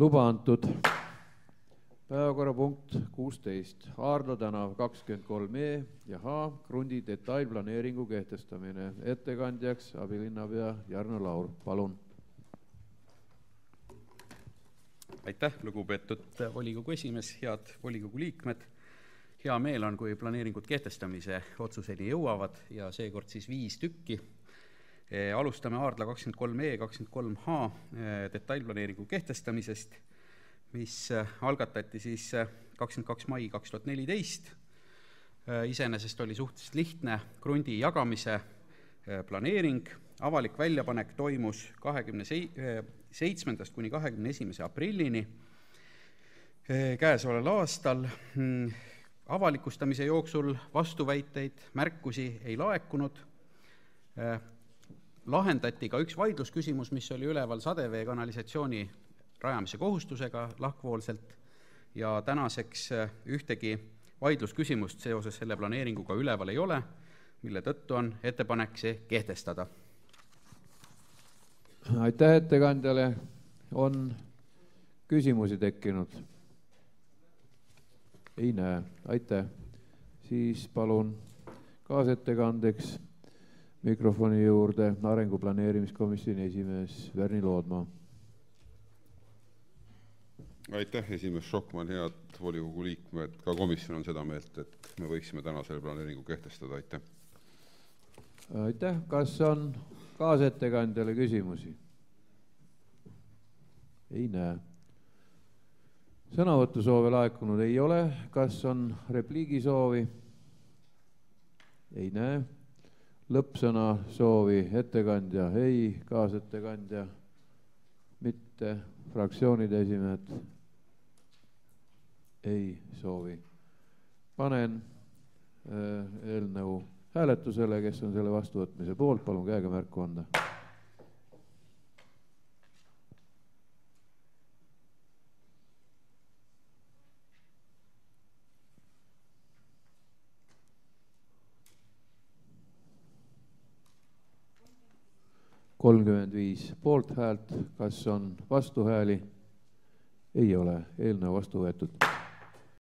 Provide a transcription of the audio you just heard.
luba antud. päevakorrapunkt kuusteist, Aarla tänav kakskümmend kolm E ja H, krundi detailplaneeringu kehtestamine. ettekandjaks abilinnapea Jarno Laur, palun. aitäh, lugupeetud volikogu esimees, head volikogu liikmed. hea meel on, kui planeeringud kehtestamise otsuseni jõuavad ja seekord siis viis tükki alustame Aardla kakskümmend kolm E, kakskümmend kolm H detailplaneeringu kehtestamisest, mis algatati siis kakskümmend kaks mai kaks tuhat neliteist. iseenesest oli suhteliselt lihtne krundi jagamise planeering, avalik väljapanek toimus kahekümne sei-, seitsmendast kuni kahekümne esimese aprillini käesoleval aastal. avalikustamise jooksul vastuväiteid, märkusi ei laekunud lahendati ka üks vaidlusküsimus, mis oli üleval sadevee kanalisatsiooni rajamise kohustusega lahkvoolselt ja tänaseks ühtegi vaidlusküsimust seoses selle planeeringuga üleval ei ole, mille tõttu on ettepanek see kehtestada. aitäh ettekandjale, on küsimusi tekkinud? ei näe, aitäh. siis palun kaasettekandeks mikrofoni juurde Arengu Planeerimiskomisjoni esimees Verni Loodmaa. aitäh, esimees Šokman, head volikogu liikmed, ka komisjon on seda meelt, et me võiksime täna selle planeeringu kehtestada, aitäh. aitäh, kas on kaasettekandjale küsimusi? ei näe. sõnavõtusoove laekunud ei ole, kas on repliigisoovi? ei näe lõppsõna soovi ettekandja ei, kaasettekandja mitte, fraktsioonide esimehed ei soovi. panen äh, eelnõu hääletusele, kes on selle vastuvõtmise poolt, palun käega märku anda kolmkümmend viis poolthäält, kas on vastuhääli? ei ole, eelnõu vastu võetud